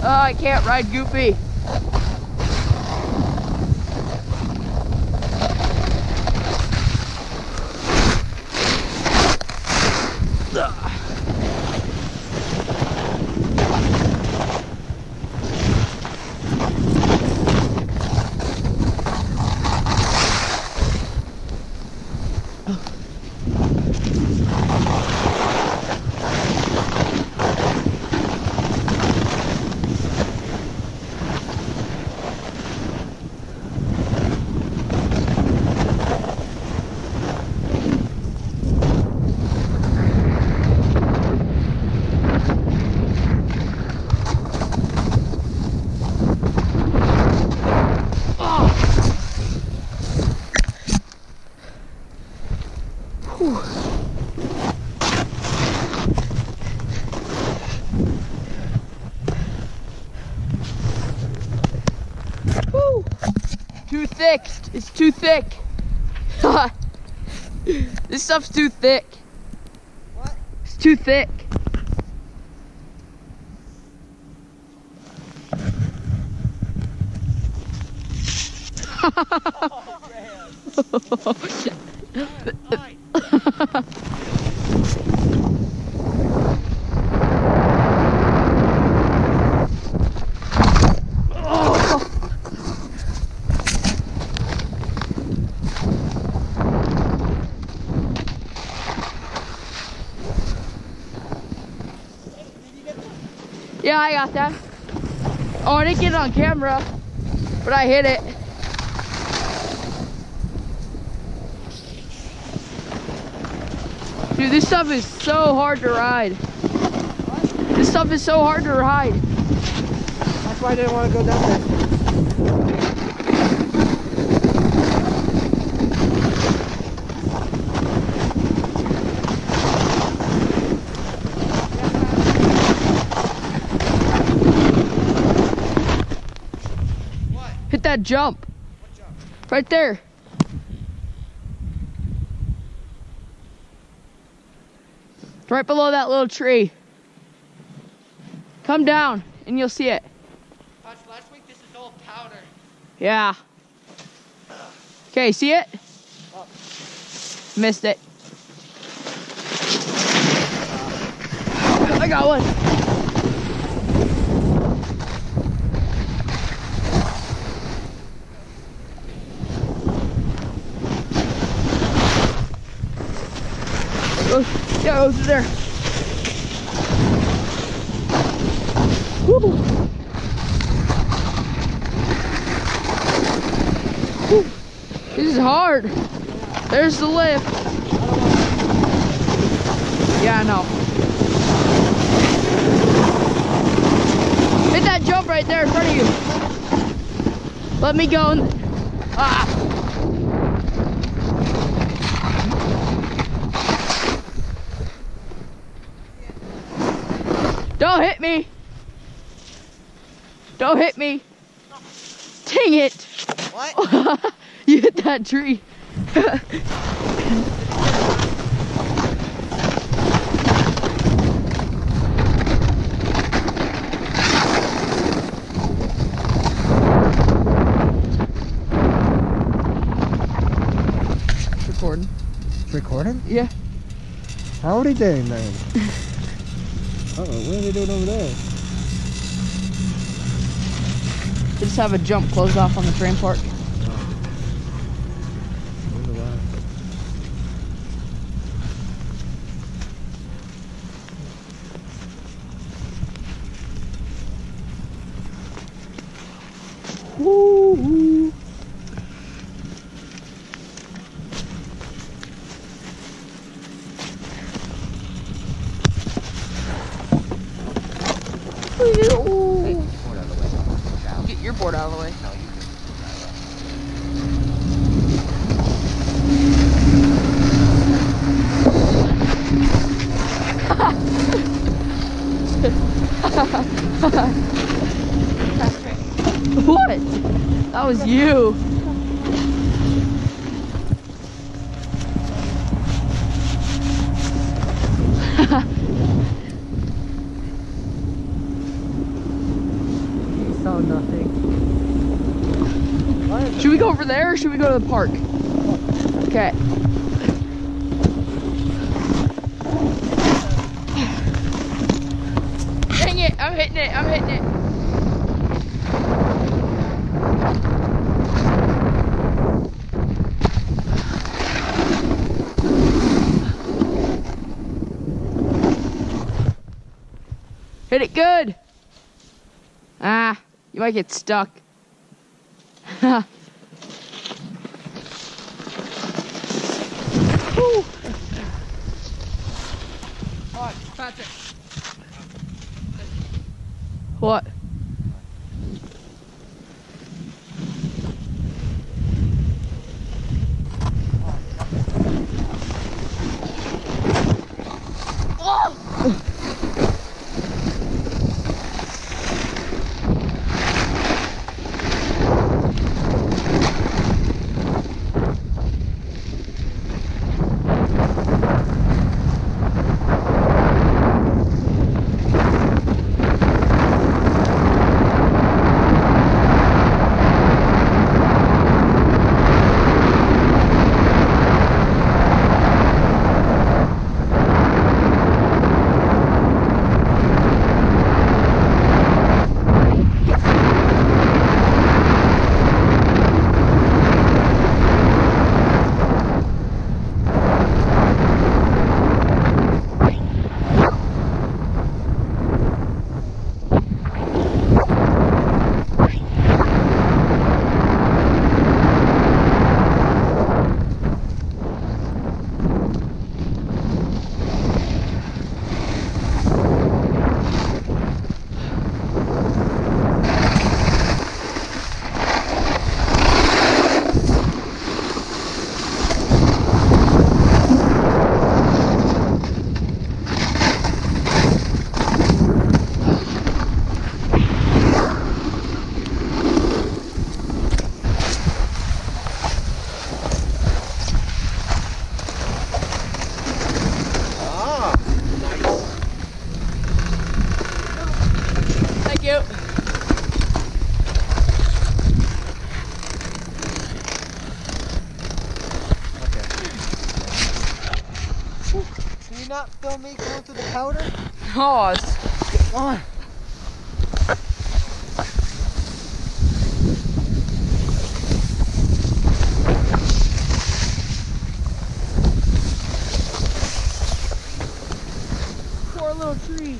Oh, I can't ride Goofy. Woo. Too thick. It's too thick. this stuff's too thick. What? It's too thick. Oh, yeah, I got that. Oh, I didn't get it on camera, but I hit it. Dude, this stuff is so hard to ride. This stuff is so hard to ride. That's why I didn't want to go down that jump. Right there. Right below that little tree. Come down and you'll see it. Last week this is all powder. Yeah. Okay, see it? Missed it. I got one. Yeah, over there. Woo. Whew. This is hard. There's the lift. Yeah, I know. Hit that jump right there in front of you. Let me go. Ah. Don't hit me. Don't hit me. Dang it. What? you hit that tree. Recording. Recording? Yeah. How are they doing then? Uh oh, what are they doing over there? They just have a jump closed off on the terrain park. Woo. Get out of the way. what? That was you. over there or should we go to the park? Okay. Dang it, I'm hitting it, I'm hitting it. Hit it good. Ah, you might get stuck. What? Ah, Thank you. okay. Can you not film me going through the powder? It's- Come on. poor little tree.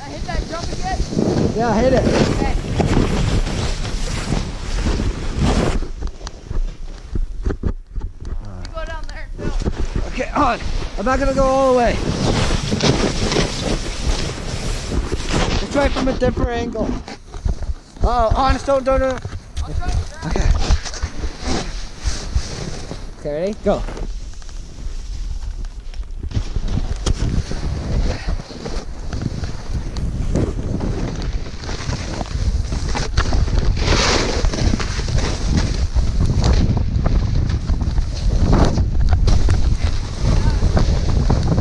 I hit that jump again? Yeah, hit it. Okay. You go down there and film. Okay, on. I'm not gonna go all the way. Let's try from a different angle. Oh, honest, don't, don't, don't. Okay. Okay, ready? Go.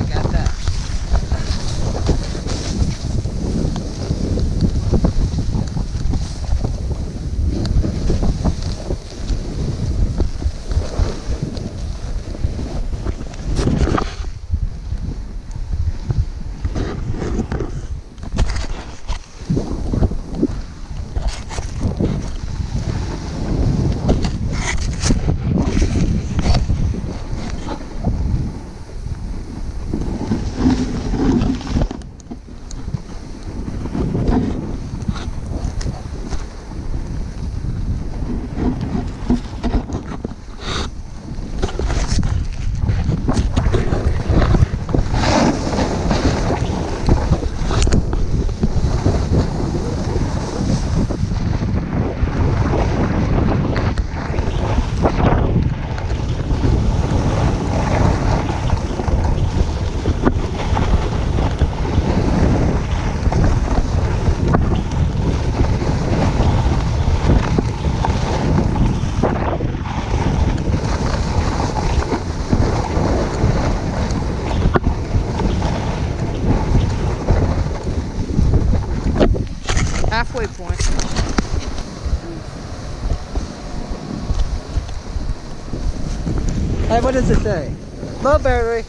Got that. Hey, what does it say? Low battery.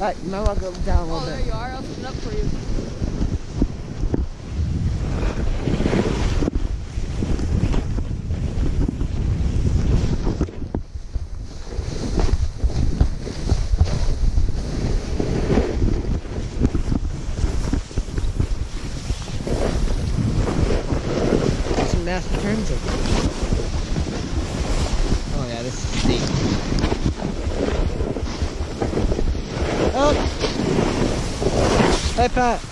Alright, now I'll go down a little Oh, bit. there you are. I'll open up for you. Some nasty turns in. Oh yeah, this is steep. Hey Pat.